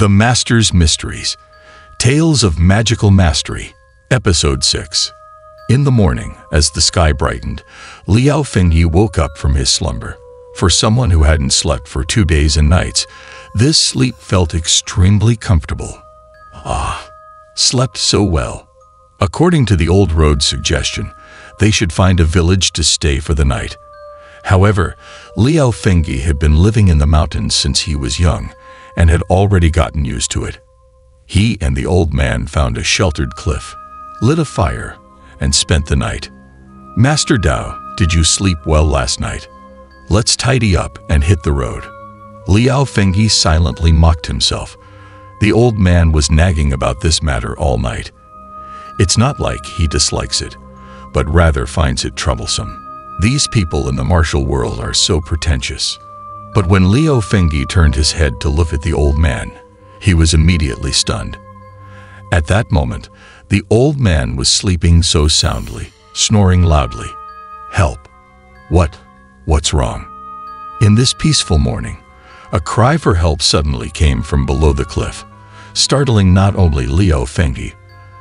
The Master's Mysteries Tales of Magical Mastery, Episode 6. In the morning, as the sky brightened, Liao Fengyi woke up from his slumber. For someone who hadn't slept for two days and nights, this sleep felt extremely comfortable. Ah, slept so well. According to the old road's suggestion, they should find a village to stay for the night. However, Liao Fengyi had been living in the mountains since he was young and had already gotten used to it. He and the old man found a sheltered cliff, lit a fire, and spent the night. Master Dao, did you sleep well last night? Let's tidy up and hit the road. Liao Fengyi silently mocked himself. The old man was nagging about this matter all night. It's not like he dislikes it, but rather finds it troublesome. These people in the martial world are so pretentious. But when Liao Fengyi turned his head to look at the old man, he was immediately stunned. At that moment, the old man was sleeping so soundly, snoring loudly. Help! What? What's wrong? In this peaceful morning, a cry for help suddenly came from below the cliff, startling not only Liao Fengyi,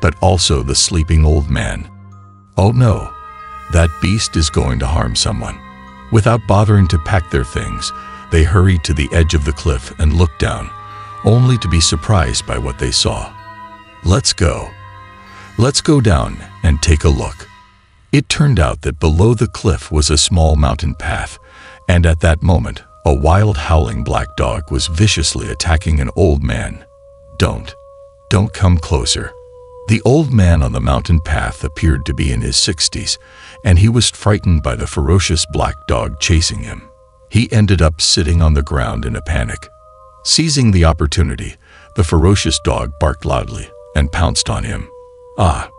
but also the sleeping old man. Oh no, that beast is going to harm someone. Without bothering to pack their things, they hurried to the edge of the cliff and looked down, only to be surprised by what they saw. Let's go. Let's go down and take a look. It turned out that below the cliff was a small mountain path, and at that moment, a wild howling black dog was viciously attacking an old man. Don't. Don't come closer. The old man on the mountain path appeared to be in his 60s, and he was frightened by the ferocious black dog chasing him. He ended up sitting on the ground in a panic. Seizing the opportunity, the ferocious dog barked loudly and pounced on him. Ah,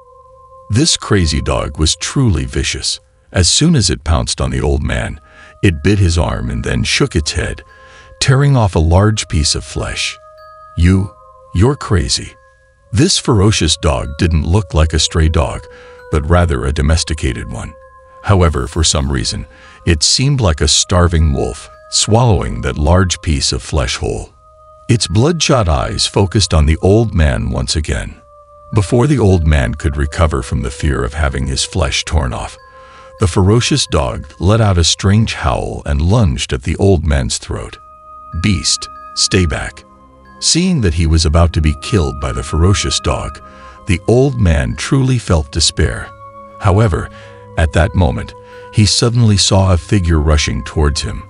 this crazy dog was truly vicious. As soon as it pounced on the old man, it bit his arm and then shook its head, tearing off a large piece of flesh. You, you're crazy. This ferocious dog didn't look like a stray dog, but rather a domesticated one. However, for some reason, it seemed like a starving wolf, swallowing that large piece of flesh whole. Its bloodshot eyes focused on the old man once again. Before the old man could recover from the fear of having his flesh torn off, the ferocious dog let out a strange howl and lunged at the old man's throat. Beast, stay back. Seeing that he was about to be killed by the ferocious dog, the old man truly felt despair. However, at that moment, he suddenly saw a figure rushing towards him,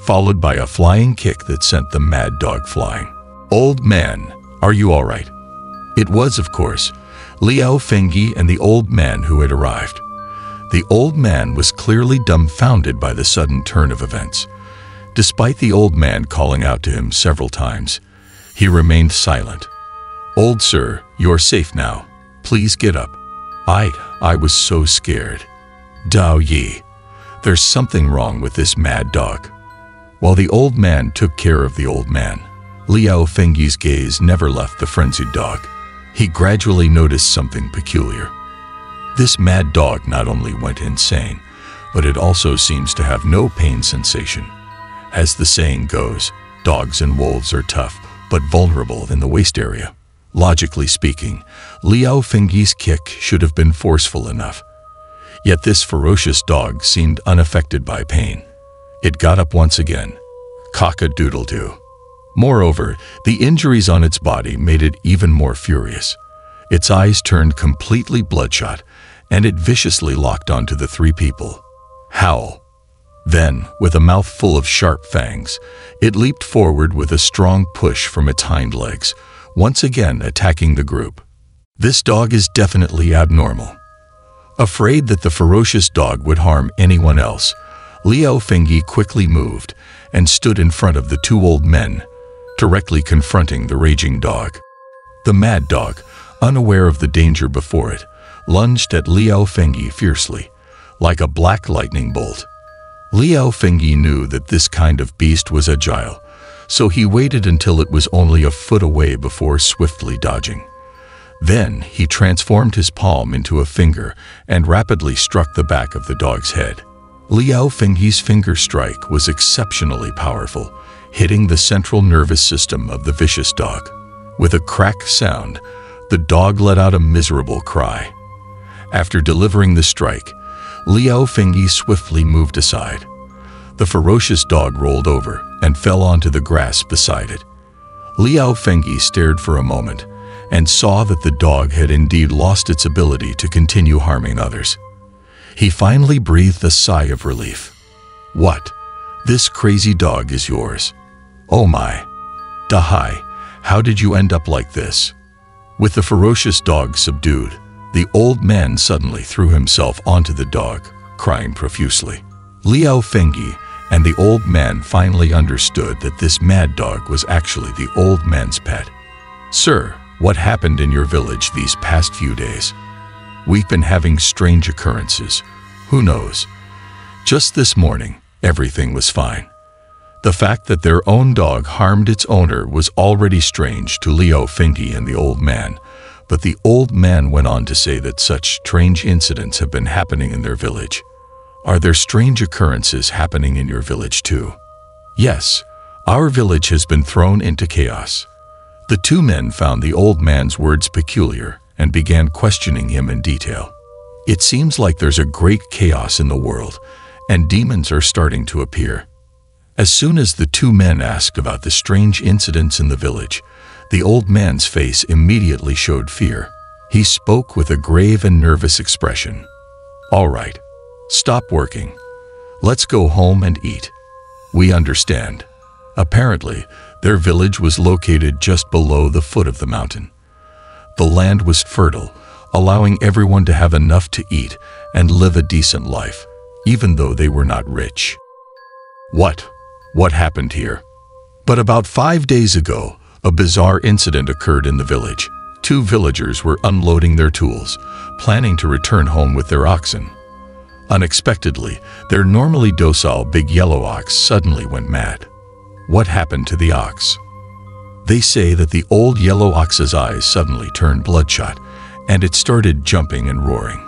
followed by a flying kick that sent the mad dog flying. Old man, are you all right? It was, of course, Liao Fengyi and the old man who had arrived. The old man was clearly dumbfounded by the sudden turn of events. Despite the old man calling out to him several times, he remained silent. Old sir, you're safe now. Please get up. I, I was so scared. Dao Yi, there's something wrong with this mad dog. While the old man took care of the old man, Liao Fengyi's gaze never left the frenzied dog. He gradually noticed something peculiar. This mad dog not only went insane, but it also seems to have no pain sensation. As the saying goes, dogs and wolves are tough, but vulnerable in the waist area. Logically speaking, Liao Fengyi's kick should have been forceful enough. Yet this ferocious dog seemed unaffected by pain. It got up once again. Cock-a-doodle-doo. Moreover, the injuries on its body made it even more furious. Its eyes turned completely bloodshot, and it viciously locked onto the three people. Howl. Then, with a mouth full of sharp fangs, it leaped forward with a strong push from its hind legs, once again attacking the group. This dog is definitely abnormal. Afraid that the ferocious dog would harm anyone else, Liao Fengyi quickly moved and stood in front of the two old men, directly confronting the raging dog. The mad dog, unaware of the danger before it, lunged at Liao Fengyi fiercely, like a black lightning bolt. Liao Fengyi knew that this kind of beast was agile, so he waited until it was only a foot away before swiftly dodging. Then he transformed his palm into a finger and rapidly struck the back of the dog's head. Liao Fengyi's finger strike was exceptionally powerful, hitting the central nervous system of the vicious dog. With a crack sound, the dog let out a miserable cry. After delivering the strike, Liao Fengyi swiftly moved aside. The ferocious dog rolled over and fell onto the grass beside it. Liao Fengyi stared for a moment and saw that the dog had indeed lost its ability to continue harming others. He finally breathed a sigh of relief. What? This crazy dog is yours. Oh my. Dahai, how did you end up like this? With the ferocious dog subdued, the old man suddenly threw himself onto the dog, crying profusely. Liao Fengyi and the old man finally understood that this mad dog was actually the old man's pet. Sir, what happened in your village these past few days? We've been having strange occurrences. Who knows? Just this morning, everything was fine. The fact that their own dog harmed its owner was already strange to Liao Fengyi and the old man, but the old man went on to say that such strange incidents have been happening in their village. Are there strange occurrences happening in your village too? Yes, our village has been thrown into chaos. The two men found the old man's words peculiar and began questioning him in detail. It seems like there's a great chaos in the world, and demons are starting to appear. As soon as the two men asked about the strange incidents in the village, the old man's face immediately showed fear. He spoke with a grave and nervous expression. All right, stop working. Let's go home and eat. We understand. Apparently, their village was located just below the foot of the mountain. The land was fertile, allowing everyone to have enough to eat and live a decent life, even though they were not rich. What? What happened here? But about five days ago, a bizarre incident occurred in the village. Two villagers were unloading their tools, planning to return home with their oxen. Unexpectedly, their normally docile big yellow ox suddenly went mad. What happened to the ox? They say that the old yellow ox's eyes suddenly turned bloodshot, and it started jumping and roaring.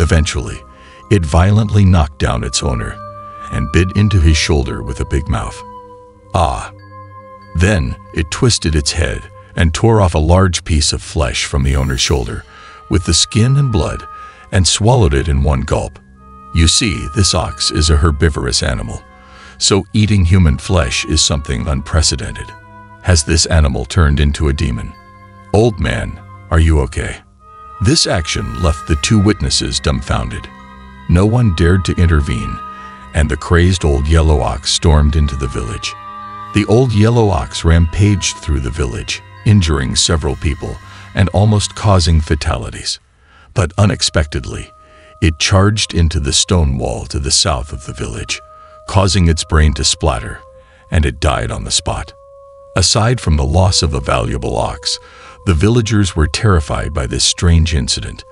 Eventually, it violently knocked down its owner and bit into his shoulder with a big mouth. Ah! Then it twisted its head and tore off a large piece of flesh from the owner's shoulder with the skin and blood and swallowed it in one gulp. You see, this ox is a herbivorous animal so eating human flesh is something unprecedented. Has this animal turned into a demon? Old man, are you okay? This action left the two witnesses dumbfounded. No one dared to intervene, and the crazed old yellow ox stormed into the village. The old yellow ox rampaged through the village, injuring several people and almost causing fatalities. But unexpectedly, it charged into the stone wall to the south of the village, causing its brain to splatter, and it died on the spot. Aside from the loss of a valuable ox, the villagers were terrified by this strange incident.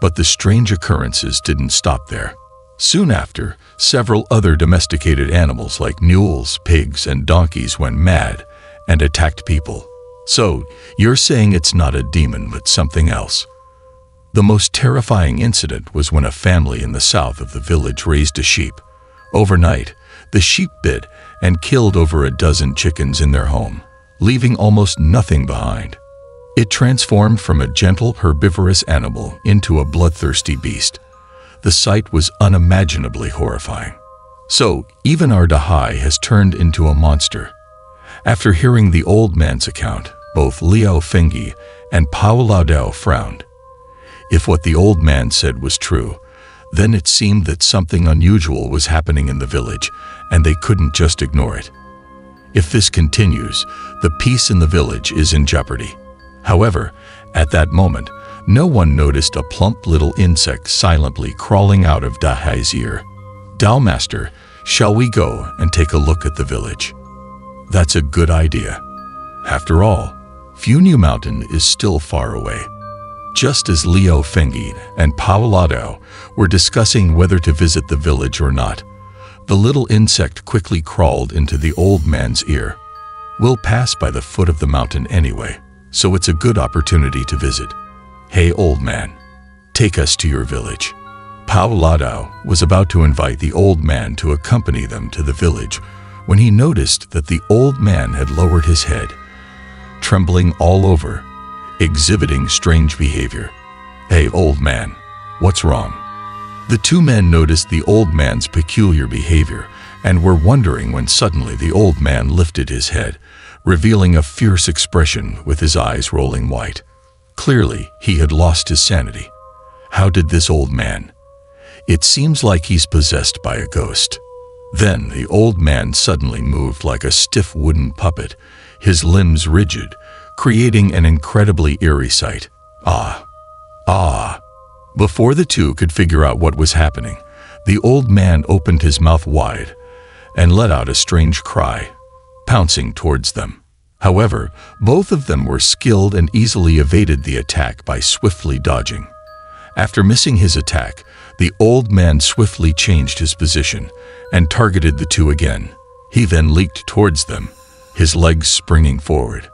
But the strange occurrences didn't stop there. Soon after, several other domesticated animals like mules, pigs, and donkeys went mad and attacked people. So, you're saying it's not a demon but something else. The most terrifying incident was when a family in the south of the village raised a sheep. Overnight, the sheep bit and killed over a dozen chickens in their home, leaving almost nothing behind. It transformed from a gentle herbivorous animal into a bloodthirsty beast. The sight was unimaginably horrifying. So, even our Dahai has turned into a monster. After hearing the old man's account, both Liao Fengyi and Pao Laodao frowned. If what the old man said was true, then it seemed that something unusual was happening in the village, and they couldn't just ignore it. If this continues, the peace in the village is in jeopardy. However, at that moment, no one noticed a plump little insect silently crawling out of Dahai's ear. Dao Master, shall we go and take a look at the village? That's a good idea. After all, Funiu Mountain is still far away. Just as Liao Fengyi and Pao Laodao were discussing whether to visit the village or not, the little insect quickly crawled into the old man's ear. We'll pass by the foot of the mountain anyway, so it's a good opportunity to visit. Hey, old man, take us to your village. Pao Laodao was about to invite the old man to accompany them to the village when he noticed that the old man had lowered his head. trembling all over, exhibiting strange behavior. Hey, old man, what's wrong? The two men noticed the old man's peculiar behavior and were wondering when suddenly the old man lifted his head, revealing a fierce expression with his eyes rolling white. Clearly, he had lost his sanity. How did this old man? It seems like he's possessed by a ghost. Then the old man suddenly moved like a stiff wooden puppet, his limbs rigid, creating an incredibly eerie sight. Ah, ah. Before the two could figure out what was happening, the old man opened his mouth wide and let out a strange cry, pouncing towards them. However, both of them were skilled and easily evaded the attack by swiftly dodging. After missing his attack, the old man swiftly changed his position and targeted the two again. He then leaped towards them, his legs springing forward.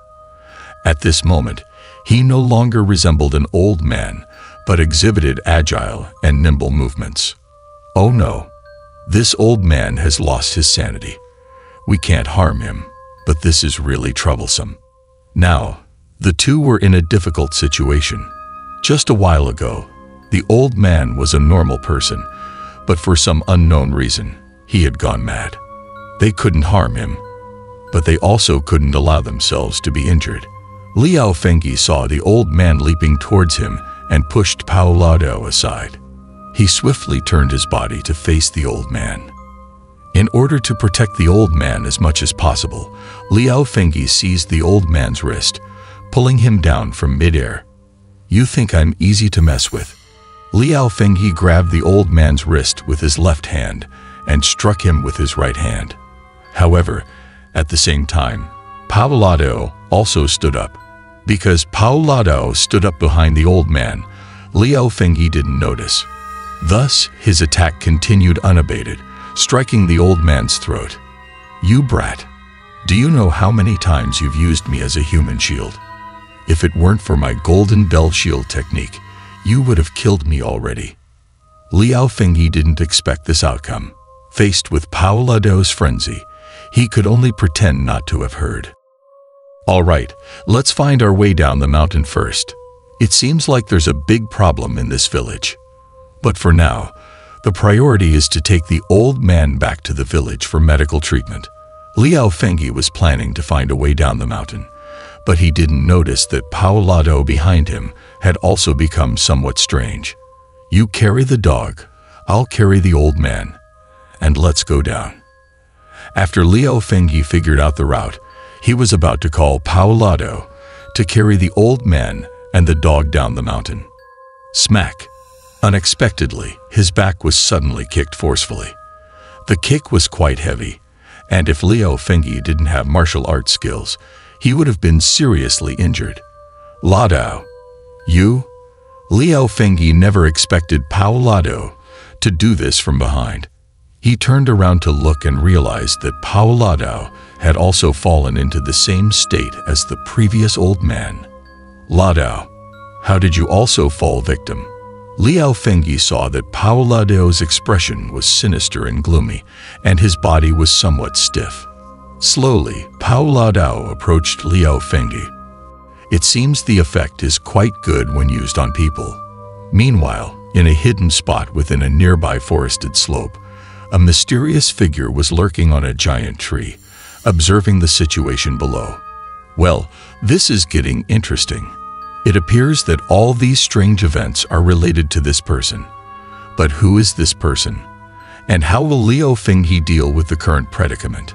At this moment, he no longer resembled an old man, but exhibited agile and nimble movements. Oh no, this old man has lost his sanity. We can't harm him, but this is really troublesome. Now, the two were in a difficult situation. Just a while ago, the old man was a normal person, but for some unknown reason, he had gone mad. They couldn't harm him, but they also couldn't allow themselves to be injured. Liao Fengyi saw the old man leaping towards him and pushed Pao Laodao aside. He swiftly turned his body to face the old man. In order to protect the old man as much as possible, Liao Fengyi seized the old man's wrist, pulling him down from midair. You think I'm easy to mess with? Liao Fengyi grabbed the old man's wrist with his left hand and struck him with his right hand. However, at the same time, Pao Laodao also stood up. Because Pao Laodao stood up behind the old man, Liao Fengyi didn't notice. Thus, his attack continued unabated, striking the old man's throat. You brat, do you know how many times you've used me as a human shield? If it weren't for my golden bell shield technique, you would have killed me already. Liao Fengyi didn't expect this outcome. Faced with Pao Laodao's frenzy, he could only pretend not to have heard. All right, let's find our way down the mountain first. It seems like there's a big problem in this village. But for now, the priority is to take the old man back to the village for medical treatment. Liao Fengyi was planning to find a way down the mountain, but he didn't notice that Pao Laodao behind him had also become somewhat strange. You carry the dog, I'll carry the old man, and let's go down. After Liao Fengyi figured out the route, he was about to call Pao Laodao to carry the old man and the dog down the mountain. Smack! Unexpectedly, his back was suddenly kicked forcefully. The kick was quite heavy, and if Liao Fengyi didn't have martial arts skills, he would have been seriously injured. Laodao, you? Liao Fengyi never expected Pao Laodao to do this from behind. He turned around to look and realized that Pao Laodao had also fallen into the same state as the previous old man. Laodao, how did you also fall victim? Liao Fengyi saw that Pao Laodao's expression was sinister and gloomy, and his body was somewhat stiff. Slowly, Pao Laodao approached Liao Fengyi. It seems the effect is quite good when used on people. Meanwhile, in a hidden spot within a nearby forested slope, a mysterious figure was lurking on a giant tree, observing the situation below. Well, this is getting interesting. It appears that all these strange events are related to this person. But who is this person? And how will Liao Fengyi deal with the current predicament?